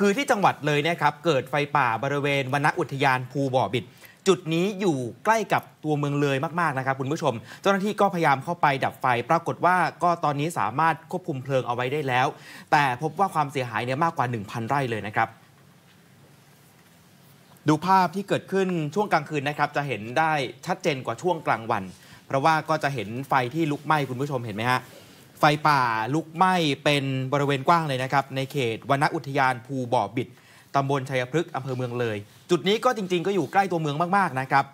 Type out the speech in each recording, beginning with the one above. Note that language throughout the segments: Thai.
คือที่จังหวัดเลยเนี่ยครับเกิดไฟป่าบริเวณวนอุทยานภูบ่อบิด จุดนี้อยู่ใกล้กับตัวเมืองเลยมากๆนะครับคุณผู้ชม เจ้าหน้าที่ก็พยายามเข้าไปดับไฟ ปรากฏว่าก็ตอนนี้สามารถควบคุมเพลิงเอาไว้ได้แล้ว แต่พบว่าความเสียหายเนี่ยมากกว่า 1,000 ไร่เลยนะครับดูภาพที่เกิดขึ้นช่วงกลางคืนนะครับ จะเห็นได้ชัดเจนกว่าช่วงกลางวัน เพราะว่าก็จะเห็นไฟที่ลุกไหม้คุณผู้ชมเห็นไหมฮะ ไฟป่าลุกไหม้เป็นบริเวณกว้างเลยนะครับ ในเขตวนอุทยานภูบ่อบิดตำบลชัยพฤกษ์อำเภอเมืองเลย จุดนี้ก็จริง ๆ ก็อยู่ใกล้ตัวเมืองมากๆนะครับ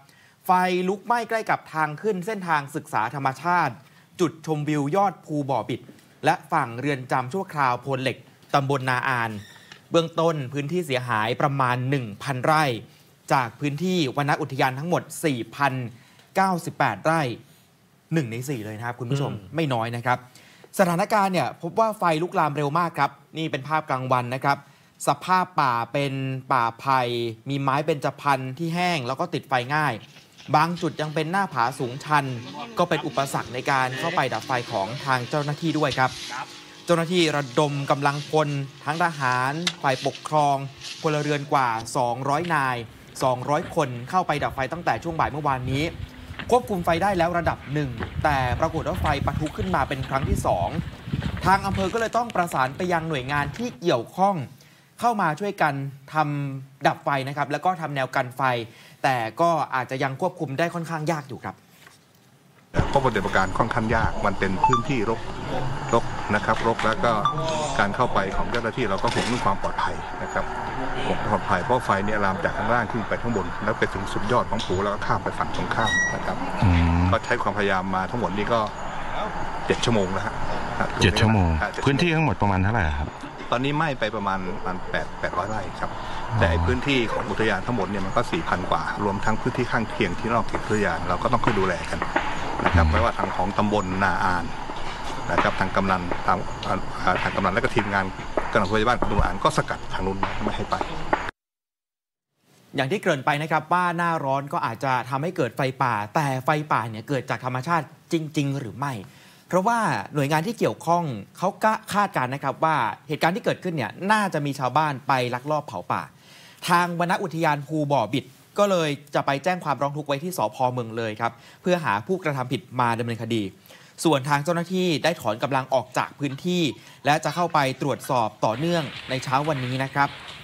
ไฟลุกไหม้ใกล้กับทางขึ้นเส้นทางศึกษาธรรมชาติ จุดชมวิวยอดภูบ่อบิด และฝั่งเรือนจำชั่วคราวโพนเหล็กตำบลนาอาน เบื้องต้นพื้นที่เสียหายประมาณ 1,000 ไร่ จากพื้นที่วนอุทยานทั้งหมด 4,098 ไร่1ใน4เลยนะครับคุณผู้ชมอืมไม่น้อยนะครับ สถานการณ์เนี่ยพบว่าไฟลุกลามเร็วมากครับ นี่เป็นภาพกลางวันนะครับ สภาพป่าเป็นป่าไผ่มีไม้เบญจพรรณที่แห้งแล้วก็ติดไฟง่าย บางจุดยังเป็นหน้าผาสูงชัน ก็เป็นอุปสรรคในการเข้าไปดับไฟของทางเจ้าหน้าที่ด้วยครับ เจ้าหน้าที่ระดมกำลังพลทั้งทหารฝ่ายปกครองพลเรือนกว่า 200 นาย 200 คนเข้าไปดับไฟตั้งแต่ช่วงบ่ายเมื่อวานนี้ ควบคุมไฟได้แล้วระดับหนึ่งแต่ปรากฏว่าไฟปะทุขึ้นมาเป็นครั้งที่ 2 ทางอำเภอก็เลยต้องประสานไปยังหน่วยงานที่เกี่ยวข้อง เข้ามาช่วยกันทำดับไฟนะครับ แล้วก็ทำแนวกันไฟ แต่ก็อาจจะยังควบคุมได้ค่อนข้างยากอยู่ครับ ราะปฏิบัติการค่อนข้างยาก มันเป็นพื้นที่รกรกนะครับรกแล้วก็การเข้าไปของเจ้าหน้าที่เราก็ห่วงเรื่องความปลอดภัยนะครับห่วงความปลอดภัยเพราะไฟเนี่ยลามจากข้างล่างขึ้นไปข้างบน แล้วไปถึงสุดยอดของภูแล้วก็ข้ามไปฝั่งตรงข้ามนะครับอืมก็ใช้ความพยายามมาทั้งหมดนี้ก็เจ็ดชั่วโมงแล้วฮะเจ็ดชั่วโมงอะเจ็ดพื้นที่ทั้งหมดประมาณเท่าไหร่ครับตอนนี้ไหม้ไปประมาณประมาณแปดแปดร้อยไร่ครับ แต่ไอ้พื้นที่ของอุทยานทั้งหมดเนี่ยมันก็สี่พันกว่า รวมทั้งพื้นที่ข้างเคียงที่นอกเขตอุทยานเราก็ต้องค่อยดูแลกัน นะครับไม่ว่าทางของตำบลนาอานนะครับทางกำนันทางอ่าอ่าทางกำนันและก็ทีมงานกำนันผู้ใหญ่บ้านของตำบลนาอานก็สกัดทางนู้นไม่ให้ไป อย่างที่เกริ่นไปนะครับว่าหน้าร้อนก็อาจจะทำให้เกิดไฟป่า แต่ไฟป่าเนี่ยเกิดจากธรรมชาติจริง ๆ หรือไม่ เพราะว่าหน่วยงานที่เกี่ยวข้องเขาก็คาดการณ์นะครับว่าเหตุการณ์ที่เกิดขึ้นเนี่ยน่าจะมีชาวบ้านไปลักลอบเผาป่า ทางวนอุทยานภูบ่อบิด ก็เลยจะไปแจ้งความร้องทุกข์ไว้ที่สพเมืองเลยครับ เพื่อหาผู้กระทำผิดมาดำเนินคดี ส่วนทางเจ้าหน้าที่ได้ถอนกำลังออกจากพื้นที่ และจะเข้าไปตรวจสอบต่อเนื่องในเช้าวันนี้นะครับ